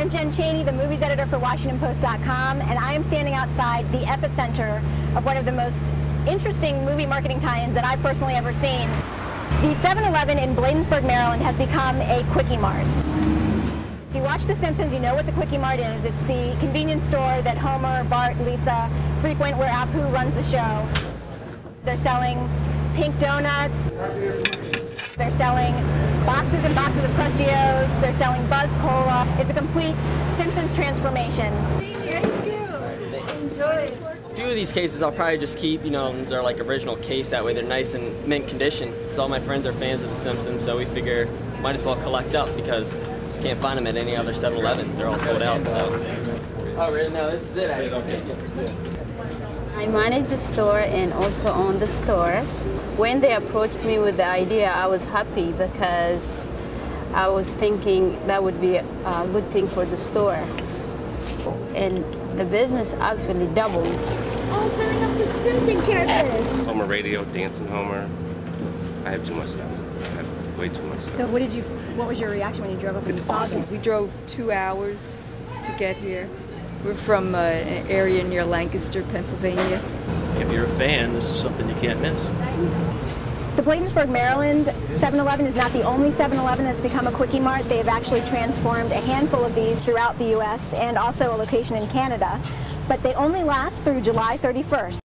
I'm Jen Chaney, the movies editor for WashingtonPost.com, and I am standing outside the epicenter of one of the most interesting movie marketing tie-ins that I've personally ever seen. The 7-Eleven in Bladensburg, Maryland has become a Kwik-E-Mart. If you watch The Simpsons, you know what the Kwik-E-Mart is. It's the convenience store that Homer, Bart, Lisa frequent where Apu runs the show. They're selling pink donuts. They're selling boxes and boxes of Krusty-O's. They're selling Buzz Cola. It's a complete Simpsons transformation. A few of these cases I'll probably just keep, you know, they're like original case, that way they're nice and mint condition. All my friends are fans of The Simpsons, so we figure might as well collect up because you can't find them at any other 7-Eleven. They're all sold out, so. Oh, really? No, this is it. I manage the store and also own the store. When they approached me with the idea, I was happy because I was thinking that would be a good thing for the store. And the business actually doubled. Oh, filling up the Simpson characters. Homer Radio, Dancing Homer. I have too much stuff. I have way too much stuff. So what did you, what was your reaction when you drove up and It's saw awesome. them? We drove two hours to get here. We're from uh, an area near Lancaster, Pennsylvania. If you're a fan, this is something you can't miss. The Bladensburg, Maryland 7-Eleven is not the only 7-Eleven that's become a Kwik-E-Mart. They have actually transformed a handful of these throughout the U.S. and also a location in Canada. But they only last through July 31st.